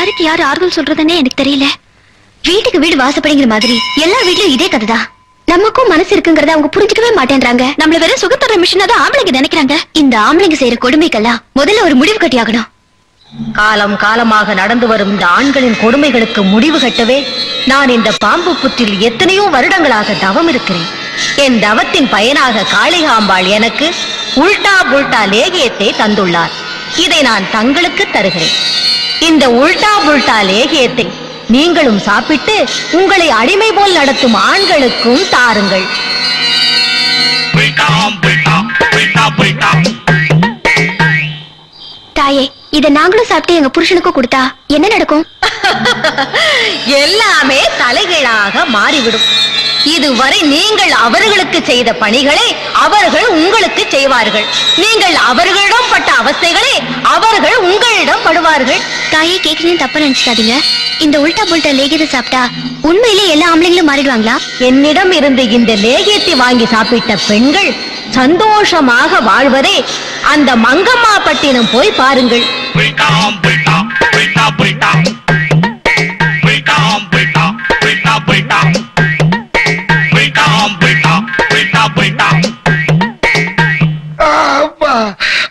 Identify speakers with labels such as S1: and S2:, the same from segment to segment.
S1: யாருக்கு யாரு ஆறுதல் சொல்றதுன்னே எனக்கு தெரியல. வீட்டுக்கு வீடு வாசப்படிங்கிற மாதிரி எல்லா வீட்லயும் இதே கதைதான் நமக்கும் மனசு இருக்குங்கறத அவங்க புரிஞ்சுக்கவே மாட்டேன்றாங்க. நம்மள வெறும் சுகத்தர மிஷினா தான் ஆம்பளைங்க நினைக்கிறாங்க. இந்த ஆம்பளைங்க செய்யற கொடுமைக்கெல்லாம் முதல்ல ஒரு முடிவு கட்டியாகணும்
S2: காலம் காலமாக நடந்து வரும் இந்த ஆண்களின் கொடுமைகளுக்கு முடிவு கட்டவே நான் இந்த பாம்பு புற்றில் எத்தனையோ வருடங்களாக தவம் இருக்கிறேன். என் தவத்தின் பயனாக காளிகாம்பாள் எனக்கு உல்டா புல்டா லேகியத்தை தந்துள்ளார். இதை நான் தங்களுக்கு தருகிறேன். இந்த உல்டா புல்டா லேகியத்தை நீங்களும் சாப்பிட்டு உங்களை அடிமை போல் நடத்தும் ஆண்களுக்கும் தாருங்கள்.
S1: தாயே இத நாங்களும் சாப்பிட்டு எங்க புருஷனுக்கும் கொடுத்தா என்ன நடக்கும்?
S2: எல்லாமே தலைகீழாக மாறிவிடும். இதுவரை நீங்கள் அவர்களுக்கு செய்த பணிகளை அவர்கள் உங்களுக்கு செய்வார்கள். நீங்கள் அவர்களிடம் பட்ட அவஸ்தைகளை அவர்கள் உங்களிடம் படுவார்கள்.
S1: தாயே கேக்குறேன் தப்பா நினைச்சுக்காதீங்க. இந்த உல்டா புல்டா லேகியத்தை சாப்பிட்டா உண்மையிலே எல்லா ஆம்பளைங்களும் மாறிடுவாங்களா?
S2: என்னிடம் இருந்து இந்த லேகியத்தை வாங்கி சாப்பிட்ட பெண்கள் சந்தோஷமாக வாழ்வதை அந்த மங்கம்மா பட்டினம் போய் பாருங்கள்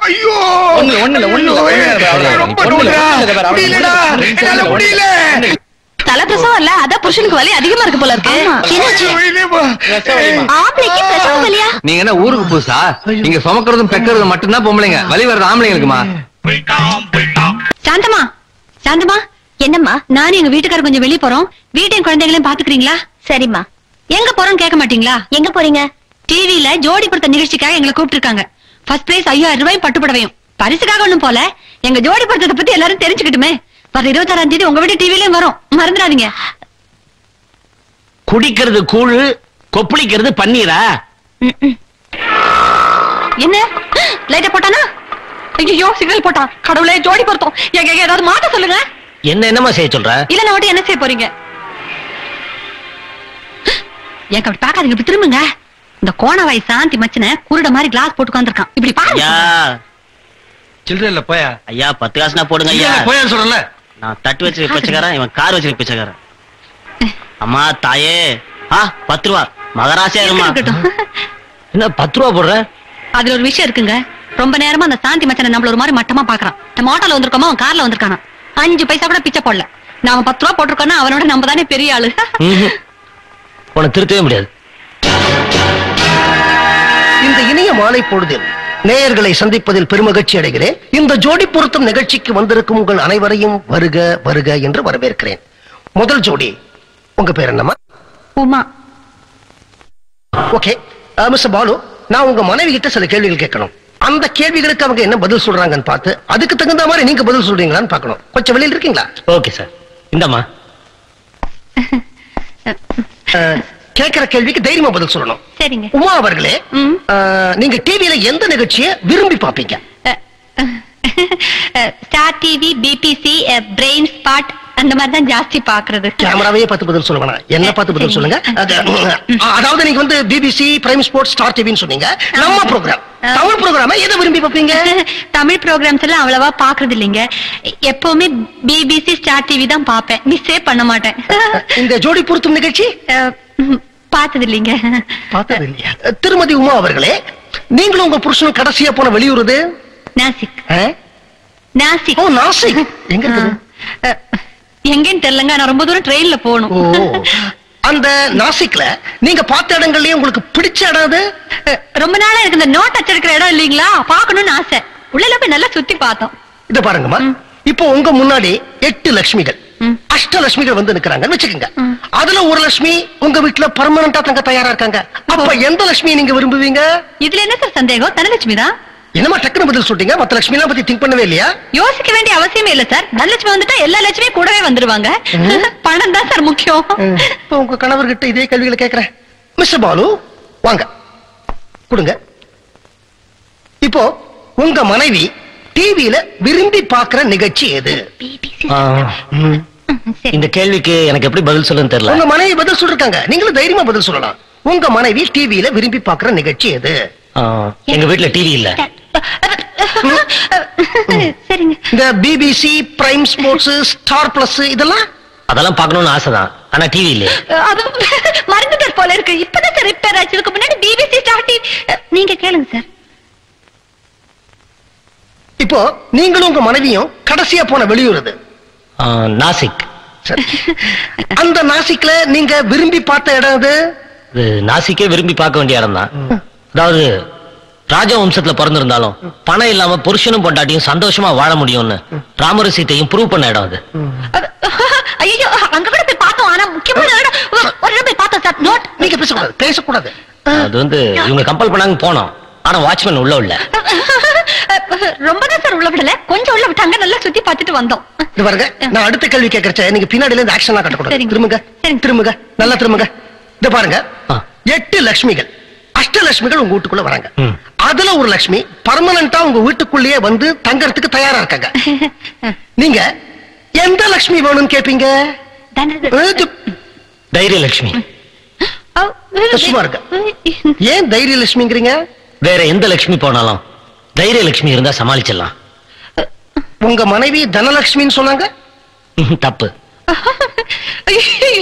S3: ஐயோ
S4: ஒண்ணு, ஒண்ணுல, ஒண்ணுல.
S3: ரொம்ப
S4: ஒண்ணுல.
S3: என்னால முடியல
S2: தலைப்பிரசவம் இல்ல அதான் புருஷனுக்கு வலி அதிகமா இருக்கு போல இருக்கு.
S1: ஆம்பளைக்கு பிரசவம் இல்லையா?
S5: நீங்க என்ன ஊருக்கு புதுசா? நீங்க சுமக்கிறதும் பெக்கிறதும் மட்டும்தான் பொம்பளைங்க. வலி வர்றது ஆம்பளைங்களுக்குமா
S6: சாந்தமா சாந்தமா
S1: என்னம்மா?
S6: நானும் எங்க வீட்டுக்காரர் கொஞ்சம் வெளிய போறோம். வீட்டையும் குழந்தைகளையும் பாத்துக்கிறீங்களா?
S1: சரிம்மா.
S6: எங்க போறோம்னு கேட்க மாட்டீங்களா?
S1: எங்க போறீங்க?
S6: டிவில ஜோடி பொருத்த நிகழ்ச்சிக்காக எங்களை கூப்பிட்டு இருக்காங்க ஃபர்ஸ்ட் பிரைஸ் ஐயாயிரம் ரூபாயும் பட்டுப்படவையும். பரிசுக்காக ஒண்ணும் போல. எங்க ஜோடி பொருத்தத்தை பத்தி எல்லாரும் தெரிஞ்சுக்கிட்டுமே. வர இருபத்தாறாம் தேதி உங்க வீட்டு டிவிலயும் வரும். மறந்துடாதீங்க.
S4: குடிக்கிறது கூழ் கொப்பளிக்கிறது பன்னீரா?
S6: என்ன? லைட்ட போட்டானா? ஐயோ சிக்னல் போட்டான் கடவுளே ஜோடி பொருத்தம். எங்க ஏதாவது மாத்த சொல்லுங்க.
S4: என்ன என்னமா செய்ய சொல்ற?
S6: இல்ல நான் மட்டும் என்ன செய்ய போறீங்க? ஏங்க அப்படி பாக்காதீங்க இப்படி திரும்புங்க. இந்த கோணவாய் சாந்தி மச்சன குருட மாதிரி கிளாஸ் போட்டு உட்காந்துருக்கான் இப்படி பாருங்க.
S5: சில்லற இல்ல போயா?
S4: ஐயா பத்து காசுனா போடுங்க ஐயா.
S5: போயா சொல்லல
S4: நான் தட்டு வச்சிருக்க பிச்சைக்காரன் இவன் கார் வச்சிருக்க பிச்சைக்காரன். அம்மா தாயே. ஆ பத்து ரூபா மகராசியா இருமா என்ன பத்து ரூபா போடுற?
S6: அதுல ஒரு விஷயம் இருக்குங்க. ரொம்ப நேரமா அந்த சாந்தி மச்சனை நம்மள ஒரு மாதிரி மட்டமா பாக்குறான். நம்ம ஆட்டோல வந்திருக்கோமா அவன் கார்ல வந்திருக்கானா? அஞ்சு பைசா கூட பிச்சை போடல. நாம பத்து ரூபா போட்டிருக்கோம்னா அவனோட நம்ம தானே பெரிய ஆளு.
S4: உன்னை திருத்தவே முடியாது.
S7: இந்த இனிய மாலை பொழுதில் நேயர்களை சந்திப்பதில் பெருமகிழ்ச்சி அடைகிறேன். இந்த ஜோடி பொருத்தம் நிகழ்ச்சிக்கு வந்திருக்கும் உங்கள் அனைவரையும் வருக வருக என்று வரவேற்கிறேன். முதல் ஜோடி உங்க பேர் என்னம்மா?
S6: உமா.
S7: ஓகே மிஸ்டர் பாலு நான் உங்க மனைவி கிட்ட சில கேள்விகள் கேட்கணும். அந்த கேள்விகளுக்கு அவங்க என்ன பதில் சொல்றாங்கன்னு பார்த்து அதுக்கு தகுந்த மாதிரி நீங்க பதில் சொல்றீங்களான்னு பார்க்கணும். கொஞ்சம் வெளியில் இருக்கீங்களா?
S4: Okay sir. இந்தம்மா.
S7: கேட்கிற கேள்விக்கு தைரியமா பதில் சொல்லணும்.
S6: சரிங்க.
S7: உமா அவர்களே நீங்க டிவியில எந்த நிகழ்ச்சியை விரும்பி பார்ப்பீங்க?
S6: Star TV BBC brain spot அந்த மாதிரி தான் ஜாஸ்தி பாக்குறது
S7: கேமராவே பார்த்து பதில் சொல்ல வேணாம். என்ன பார்த்து பதில் சொல்லுங்க? அதாவது நீங்க வந்து பிபிசி பிரைம் ஸ்போர்ட்ஸ் ஸ்டார் டிவின்னு சொன்னீங்க. நம்ம ப்ரோக்ராம் தமிழ் ப்ரோக்ராம எதை விரும்பி பார்ப்பீங்க?
S6: தமிழ் ப்ரோக்ராம்ஸ் எல்லாம் அவ்வளவா பாக்குறது இல்லைங்க. எப்பவுமே பிபிசி ஸ்டார் டிவி தான் பாப்பேன் மிஸ்ஸே பண்ண மாட்டேன்.
S7: இந்த ஜோடி பொருத்தும் நிகழ்ச்சி?
S6: பார்த்தது இல்லைங்க
S7: பார்த்தது இல்லையா திருமதி உமா அவர்களே நீங்களும் உங்க புருஷனும் கடைசியா போன வெளியூர் இது
S6: நாசிக்? நாசிக்.
S7: ஓ நாசிக். எங்க
S6: எங்கன்னு தெரியலங்க. நான் ரொம்ப தூரம் ட்ரெயின்ல போகணும்.
S7: அந்த நாசிக்ல நீங்க பார்த்த இடங்கள்லயே உங்களுக்கு பிடிச்ச இடம் அது
S6: ரொம்ப நாளா எனக்கு இந்த நோட் அச்சிருக்கிற இடம் இல்லைங்களா? பார்க்கணும்னு ஆசை. உள்ள போய் நல்லா சுத்தி பார்த்தோம்.
S7: இத பாருங்கம்மா. இப்போ உங்க முன்னாடி எட்டு லட்சுமிகள். அஷ்டலட்சுமிகள் வந்து நிக்கிறாங்கன்னு வச்சுக்கோங்க. அதுல ஒரு லட்சுமி உங்க வீட்டுல பர்மனண்டா தங்க தயாரா இருக்காங்க. அப்ப எந்த லட்சுமியை நீங்க விரும்புவீங்க?
S6: இதுல என்ன சார் சந்தேகம்? தனலட்சுமி தான்.
S7: என்னமா டக்குனு பதில் சொல்றீங்க? மத்த லட்சுமி எல்லாம் பத்தி திங்க் பண்ணவே இல்லையா?
S6: யோசிக்க வேண்டிய அவசியமே இல்ல சார். தனலட்சுமி வந்துட்டா எல்லா லட்சுமியும் கூடவே வந்துருவாங்க. பணம் தான் சார் முக்கியம்.
S7: இப்போ உங்க கணவர்கிட்ட இதே கேள்விகளை கேக்குறேன். மிஸ்டர் பாலு வாங்க. கொடுங்க. இப்போ உங்க மனைவி டிவியில விரும்பி பார்க்கிற நிகழ்ச்சி எது.
S4: இந்த கேள்விக்கு எனக்கு எப்படி பதில் சொல்லுன்னு தெரியல.
S7: உங்க மனைவி பதில் சொல்லிருக்காங்க. நீங்களும் தைரியமா பதில் சொல்லலாம். உங்க மனைவி டிவியில விரும்பி பார்க்கிற நிகழ்ச்சி எது?
S4: எங்க வீட்டுல டிவி இல்ல.
S6: சரிங்க.
S7: இந்த BBC prime sports Star plus இதெல்லாம்?
S3: அதெல்லாம் பார்க்கணும்னு ஆசைதான். ஆனா டிவி இல்லையே
S6: அது மறந்துட்டார் போல இருக்கு. இப்பதான் சார் ரிப்பேர் ஆச்சு. இதுக்கு முன்னாடி பிபிசி ஸ்டார்டி நீங்க கேளுங்க சார்
S7: இப்போ நீங்களும் உங்க மனைவியும் கடைசியா போன வெளியூர் அது
S3: நாசிக்.
S7: அந்த நாசிக்ல நீங்க விரும்பி பார்த்த இடம் அது
S3: நாசிக்கே விரும்பி பார்க்க வேண்டிய இடம் தான் அதாவது ராஜ வம்சத்துல பிறந்திருந்தாலும் பணம் இல்லாம புருஷனும் பொண்டாட்டியும் சந்தோஷமா வாழ முடியும்னு ராமரு சீத்தையும் ப்ரூவ் பண்ண இடம் அது.
S6: ஐயோ அங்க கூட போய் பார்த்தோம். ஆனா முக்கியமான இடம் ஒரு இடம் போய் பார்த்தோம் சார். நோட்
S7: நீங்க பேசக்கூடாது பேசக்கூடாது.
S3: அது வந்து இவங்க கம்பல் பண்ணாங்க போனோம். ஆனா வாட்ச்மேன் உள்ள உள்ள
S6: ரொம்ப தான் சார் உள்ள விடல. கொஞ்சம் உள்ள விட்டாங்க நல்லா சுத்தி பார்த்துட்டு வந்தோம்.
S7: இது பாருங்க நான் அடுத்த கேள்வி கேட்கறச்ச நீங்க பின்னாடில இருந்து ஆக்ஷன்லாம் கட்டக்கூடாது.
S6: சரிங்க.
S7: திரும்புங்க. திரும்புங்க நல்லா திரும்புங்க. இது பாருங்க. எட்டு லட்சுமிகள். அஷ்டலட்சுமிகள் உங்க வீட்டுக்குள்ள வராங்க. அதுல ஒரு லட்சுமி பர்மனண்டா உங்க வீட்டுக்குள்ளேயே வந்து தங்கறதுக்கு தயாரா இருக்காங்க. நீங்க எந்த லட்சுமி வேணும்னு கேப்பீங்க? இது.
S3: தைரியலட்சுமி.
S7: சும்மா இருக்க. ஏன் தைரிய லட்சுமிங்கிறீங்க
S3: வேற எந்த லட்சுமி போனாலும் தைரியலட்சுமி இருந்தா சமாளிச்சிடலாம்.
S7: உங்க மனைவி தனலட்சுமின்னு சொன்னாங்க?
S3: தப்பு.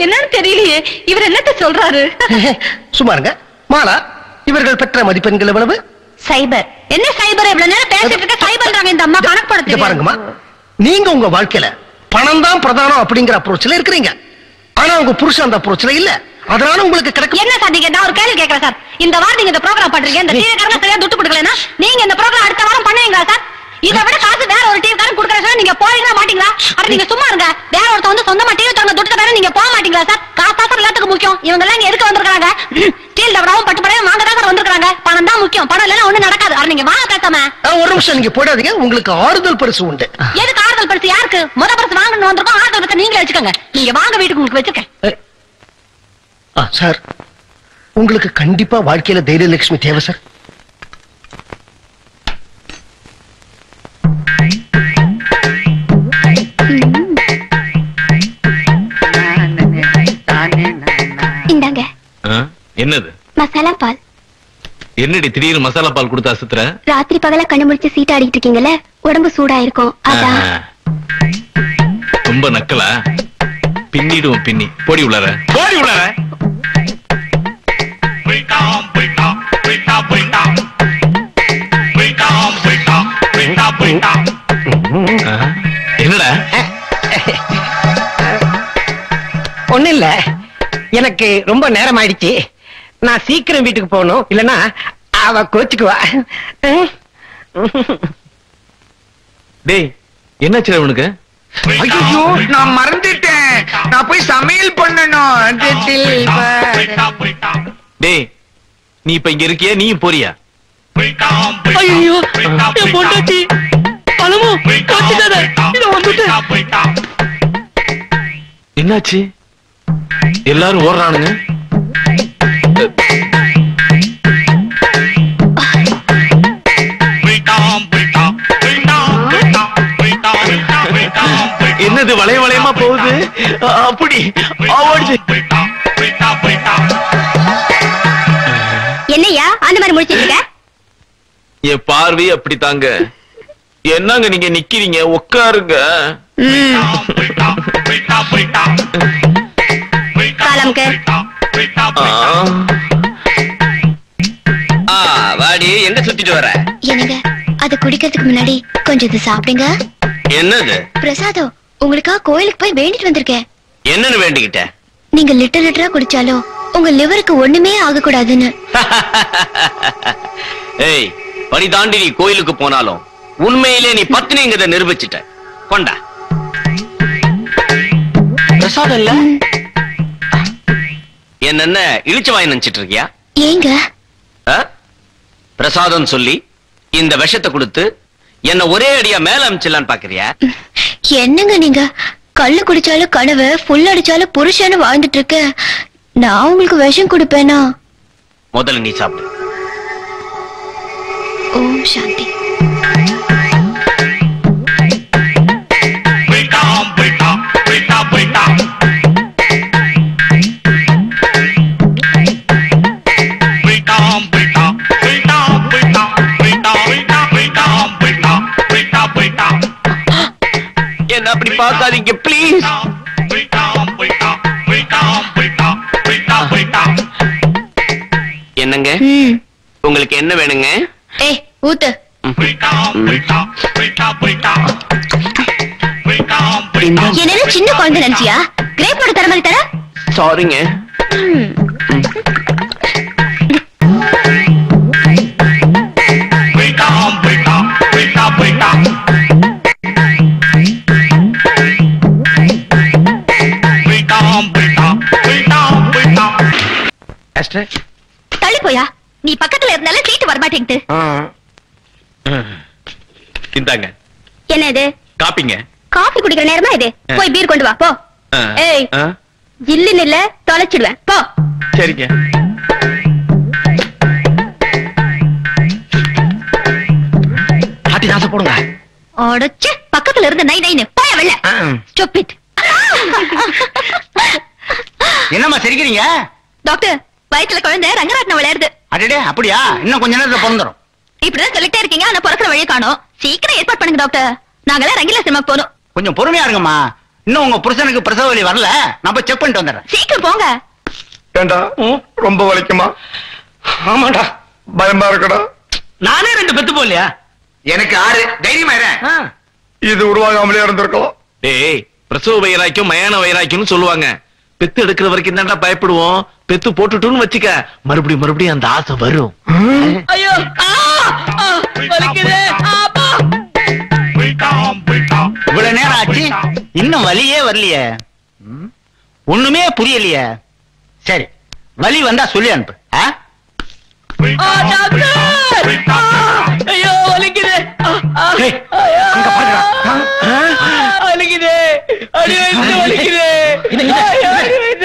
S6: என்னன்னு தெரியலையே. இவர் என்னத்த சொல்றாரு?
S7: சும்மா இருங்க மாலா இவர்கள் பெற்ற மதிப்பெண்கள் எவ்வளவு?
S6: சைபர். என்ன சைபர்? இவ்வளவு நேரம் பேசிட்டு இருக்க சைபர்ன்றாங்க இந்த அம்மா கணக்கு.
S7: பாருங்கம்மா. நீங்க உங்க வாழ்க்கையில பணம் தான் பிரதானம் அப்படிங்கிற அப்ரோச்ல இருக்கிறீங்க. ஆனா உங்க புருஷன் அந்த அப்ரோச்ல இல்ல. அதனால உங்களுக்கு கிடைக்கும்
S6: என்ன சார் நீங்க நான் ஒரு கேள்வி கேட்கறேன் சார்? இந்த வாரம் நீங்க இந்த ப்ரோக்ராம் பண்றீங்க இந்த டிவி காரங்க சரியா துட்டு கொடுக்கலனா நீங்க இந்த ப்ரோக்ராம் அடுத்த வாரம் பண்ணுவீங்களா சார்? இதை விட காசு வேற ஒரு டிவி காரன் கொடுக்கற சார் நீங்க போறீங்களா மாட்டீங்களா? அட நீங்க சும்மா இருங்க. வேற ஒருத்தன் வந்து சொந்தமா டிவி தரங்க துட்டு தரேன் நீங்க போக மாட்டீங்களா சார்? காசு தான் சார் எல்லாத்துக்கும் முக்கியம். இவங்க எல்லாம் இங்க எதுக்கு வந்திருக்காங்க ஸ்டீல் டபராவும் பட்டு படையும் வாங்க தான் சார் வந்திருக்காங்க பணம் தான் முக்கியம். பணம் இல்லைன்னா ஒண்ணும் நடக்காது. அட நீங்க வாங்க பேசாம.
S7: ஒரு நிமிஷம் நீங்க போடாதீங்க. உங்களுக்கு ஆறுதல் பரிசு உண்டு.
S6: எதுக்கு ஆறுதல் பரிசு? யாருக்கு? முத பரிசு வாங்கணும் வந்திருக்கோம். ஆறுதல் பரிசு நீங்களே வச்சுக்கோங்க. நீங்க வாங்க வீட்டுக்கு உங்களுக்கு வச்சிருக்கேன்.
S7: சார் உங்களுக்கு கண்டிப்பா வாழ்க்கையில தைரியலட்சுமி தேவை சார்.
S1: இந்தாங்க.
S8: என்னது?
S1: மசாலா பால்.
S8: என்னடி திடீர்னு மசாலா பால் கொடுத்து அசுத்துற?
S1: ராத்திரி பகலா கண்ணு முடிச்சு சீட் ஆடிட்டு இருக்கீங்கல்ல உடம்பு சூடா இருக்கும் அதான்.
S8: ரொம்ப நக்கலா? பின்னிடுவோம் பின்னி. போடி உள்ளார. போடி உள்ளார. என்னடா?
S9: ஒண்ணு இல்ல. எனக்கு ரொம்ப நேரம் ஆயிடுச்சு நான் சீக்கிரம் வீட்டுக்கு போகணும். இல்லனா அவ கோச்சுக்குவா.
S8: டேய் என்னாச்சு அவனுக்கு
S10: ஐயோ நான் மறந்துட்டேன். நான் போய் சமையல் பண்ணணும்.
S8: டேய் நீ இப்ப இங்க இருக்கியா? நீயும் போறியா?
S10: ஐயோ என் பொண்டாட்டி. வந்துட்டேன்
S8: என்னாச்சு? எல்லாரும் ஓடுறானுங்க. என்னது வளைய வளையமா போகுது? அப்படி.
S1: என்னையா அந்த மாதிரி முடிச்சிட்டு இருக்க?
S8: என் பார்வை அப்படி தாங்க என்னங்க நீங்க நிக்கிறீங்க? உட்காருங்க.
S5: வாடி எங்க சுத்திட்டு வர?
S1: என்னங்க அது குடிக்கிறதுக்கு முன்னாடி கொஞ்சம் இது சாப்பிடுங்க.
S5: என்னது?
S1: பிரசாதம் உங்களுக்காக கோயிலுக்கு போய் வேண்டிட்டு வந்திருக்கேன்.
S5: என்னன்னு வேண்டிக்கிட்ட?
S1: நீங்க லிட்டர் லிட்டரா குடிச்சாலும் உங்க லிவருக்கு ஒண்ணுமே ஆகக்கூடாதுன்னு.
S5: ஏய் படி தாண்டி நீ கோயிலுக்கு போனாலும் உண்மையிலே நீ பத்தினிங்கிறத நிரூபிச்சிட்ட. கொண்டா. பிரசாதம் இல்ல? என்ன இழிச்ச வாய் நினைச்சிட்டு இருக்கியா
S1: ஏங்க?
S5: பிரசாதம் சொல்லி இந்த விஷத்தை கொடுத்து என்ன ஒரே அடியா மேல அமிச்சிடலான்னு பாக்குறியா?
S1: என்னங்க நீங்க? கள்ளு குடிச்சாலும் கனவு ஃபுல் அடிச்சாலும் புருஷன்னு வாழ்ந்துட்டு இருக்க நான் உங்களுக்கு விஷம் கொடுப்பேனா?
S5: முதல்ல நீ சாப்பிடு.
S1: ஓம் சாந்தி.
S5: என்னங்க. உங்களுக்கு என்ன வேணுங்க?
S1: ஏய் ஊத்து. என்னது சின்ன குழந்தை நினைச்சியா? கிரேப் போட்டு தர மாதிரி தர.
S5: சாரிங்க
S1: ம். போயா? நீ பக்கத்துல இருந்தால சீட்டு வரமாட்டேங்குது.
S8: இந்தாங்க.
S1: என்ன இது
S8: காப்பிங்க.
S1: காஃபி குடிக்கிற நேரமா இது. போய் பீர் கொண்டு வா போ. ஏய் ஜில்லுன்னு இல்ல தொலைச்சிடுவேன். போ.
S8: சரிங்க.
S7: ஆட்டி நாச போடுங்க.
S1: உடச்சு பக்கத்துல இருந்து நை நைன்னு. போய வெள்ள
S10: என்னம்மா சிரிக்கிறீங்க?
S1: டாக்டர் வயித்துல குழந்தை ரங்கராட்னம் விளையாடுது.
S10: அடடே அப்படியா? இன்னும் கொஞ்ச நேரத்துல பிறந்துரும்.
S1: இப்படிதான் சொல்லிட்டே இருக்கீங்க ஆனா பிறக்கிற வழியை காணோம். சீக்கிரம் ஏற்பாடு பண்ணுங்க டாக்டர் நாங்கெல்லாம் ரங்கிலா சினிமாக்கு போகணும்.
S10: கொஞ்சம் பொறுமையா இருங்கம்மா. இன்னும் உங்க புருஷனுக்கு பிரசவ வலி வரல. நான் போய் செக் பண்ணிட்டு வந்துடுறேன்.
S1: சீக்கிரம் போங்க.
S11: ஏண்டா? ரொம்ப வலிக்குமா?
S7: ஆமாடா
S11: பயமா இருக்கடா.
S9: நானே ரெண்டு பெத்து போலையா
S10: எனக்கு ஆறு. தைரியமா.
S11: இது உருவாகாமலே இருந்திருக்கலாம்.
S8: டேய் பிரசவ வைராக்கியம் மயான வைராக்கியம்னு சொல்லுவாங்க. பெத்து எடுக்கிற வரைக்கும் தான்டா பயப்படுவோம். பெத்து போட்டுட்டுன்னு வச்சுக்க. மறுபடியும் மறுபடியும் அந்த ஆசை வரும்.
S9: ஐயோ.
S10: இவ்வளவு நேரம் ஆச்சு. இன்னும் வலியே வரலையே. ஒண்ணுமே புரியலையே. சரி வலி வந்தா சொல்லி அனுப்பு.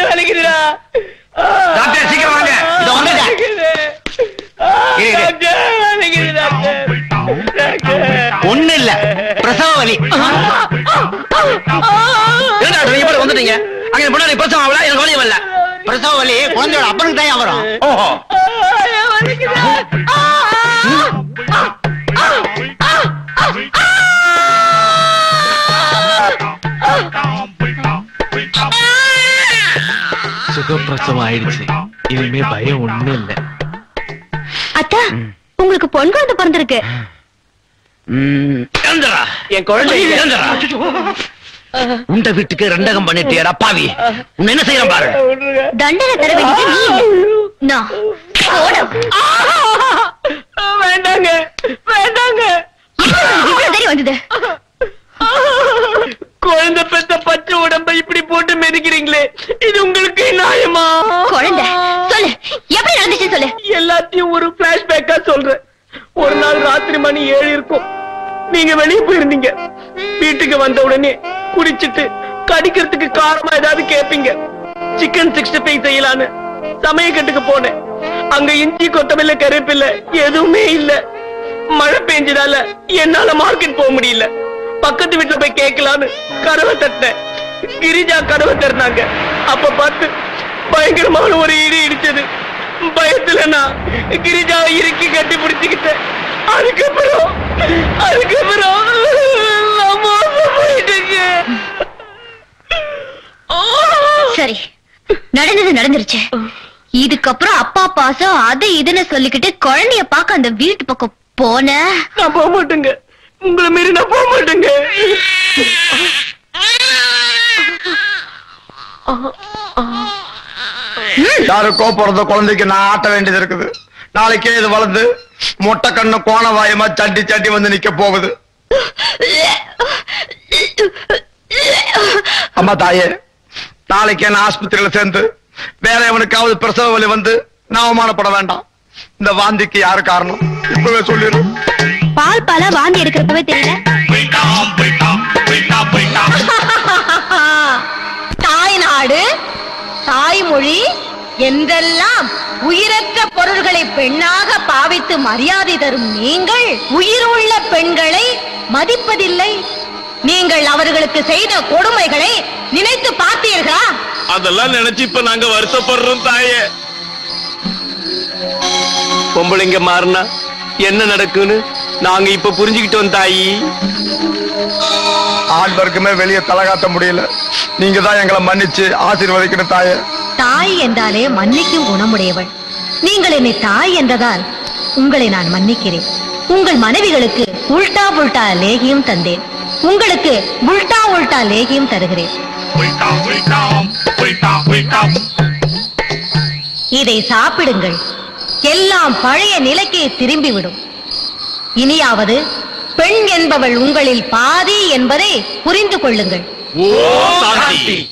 S9: வலிக்குது.
S10: டாக்டர், சீக்கிரம் வாங்க. இதோ வந்துட்டேன். ஒண்ணு இல்ல பிரசவ வலி
S7: வந்துட்டீங்க அங்க முன்னாடி பிரச்சனை ஆகல எனக்கு வழி வரல
S10: பிரசவ வலி குழந்தையோட அப்பனுக்கு தான் வரும்
S7: ஓஹோ
S8: சுகப்பிரசவம் ஆயிடுச்சு இனிமே பயம் ஒண்ணும் இல்ல.
S1: அத்தா உங்களுக்கு பொன் குழந்தை பிறந்திருக்கு.
S9: என் குழந்தை
S7: உண்ட வீட்டுக்கு ரெண்டகம் பண்ணிட்டியடா பாவி. உன்னை என்ன செய்யறேன் பாரு.
S1: தண்டனை தர வேண்டியது நீ.
S9: வேண்டாங்க. வேண்டாங்க.
S1: வந்தது?
S9: குழந்தை பெத்த பச்சை உடம்ப இப்படி போட்டு மிதிக்கிறீங்களே இது உங்களுக்கு நியாயமா?
S1: குழந்தை சொல்லு. எப்படி நடந்துச்சு சொல்லு?
S9: எல்லாத்தையும் ஒரு பிளாஷ்பேக்கா சொல்றேன். ஒரு நாள் ராத்திரி மணி ஏழு இருக்கும். நீங்க வெளியே போயிருந்தீங்க. வீட்டுக்கு வந்த உடனே குடிச்சிட்டு கடிக்கிறதுக்கு காரமா ஏதாவது கேப்பீங்க. சிக்கன் சிக்ஸ்டி ஃபைவ் செய்யலான்னு சமயக்கட்டுக்கு போனேன். அங்க இஞ்சி கொத்தமல்லி கருவேப்பில்லை எதுவுமே இல்ல. மழை பெஞ்சதால என்னால மார்க்கெட் போக முடியல. பக்கத்து வீட்டுல போய் கேட்கலான்னு கதவை தட்டினேன். கிரிஜா கதவை திறந்தாங்க. அப்ப பார்த்து பயங்கரமான ஒரு இடி இடிச்சது. பயத்துல நான் கிரிஜாவை இறுக்கி கட்டி பிடிச்சுக்கிட்டேன். அதுக்கப்புறம் அதுக்கப்புறம்
S1: சரி நடந்தது நடந்துருச்சு. இதுக்கப்புறம் அப்பா பாசம் அது இதுன்னு சொல்லிக்கிட்டு குழந்தைய பார்க்க அந்த வீட்டு பக்கம் போன?
S9: நான் போக மாட்டேங்க. உங்களை மீறி நான் போக மாட்டேங்க.
S11: யாருக்கோ பிறந்த குழந்தைக்கு நான் ஆட்ட வேண்டியது இருக்குது. நாளைக்கே இது வளர்ந்து மொட்டை கண்ணு கோண வாயமா சட்டி சட்டி வந்து நிக்க போகுது. அம்மா தாயே நாளைக்கு என்ன ஆஸ்பத்திரியில சேர்ந்து வேற எவனுக்காவது பிரசவ வலி வந்து நான் அவமானப்பட வேண்டாம். இந்த வாந்திக்கு யாரு காரணம்? இப்பவே சொல்லிடு.
S1: பால் பாலா வாந்தி எடுக்கிறப்பவே தெரியல.
S2: தாய்நாடு தாய்மொழி என்றெல்லாம் உயிரற்ற பொருள்களை பெண்ணாக பாவித்து மரியாதை தரும் நீங்கள் உயிருள்ள பெண்களை மதிப்பதில்லை. நீங்கள் அவர்களுக்கு செய்த கொடுமைகளை நினைத்து பார்த்தீர்களா?
S8: அதெல்லாம் நினைச்சு இப்ப நாங்க வருத்தப்படுறோம் தாயே.
S5: பொம்பளைங்க மாறினா என்ன நடக்குன்னு நாங்க இப்ப புரிஞ்சுக்கிட்டோம் தாயி.
S11: நாலு பேருக்குமே வெளியே தலகாட்ட முடியல. நீங்க தான் எங்களை மன்னிச்சு ஆசீர்வதிக்கணும் தாயே.
S2: தாய் என்றாலே மன்னிக்கும் குணமுடையவள். நீங்கள் என்னை தாய் என்றதால் உங்களை நான் மன்னிக்கிறேன். உங்கள் மனைவிகளுக்கு உல்டா புல்டா லேகியம் தந்தேன். உங்களுக்கு உல்டா உல்டா லேகியம் தருகிறேன். இதை சாப்பிடுங்கள். எல்லாம் பழைய நிலைக்கே திரும்பிவிடும். இனியாவது பெண் என்பவள் உங்களில் பாதி என்பதை புரிந்து கொள்ளுங்கள்.
S8: ஓ சாந்தி.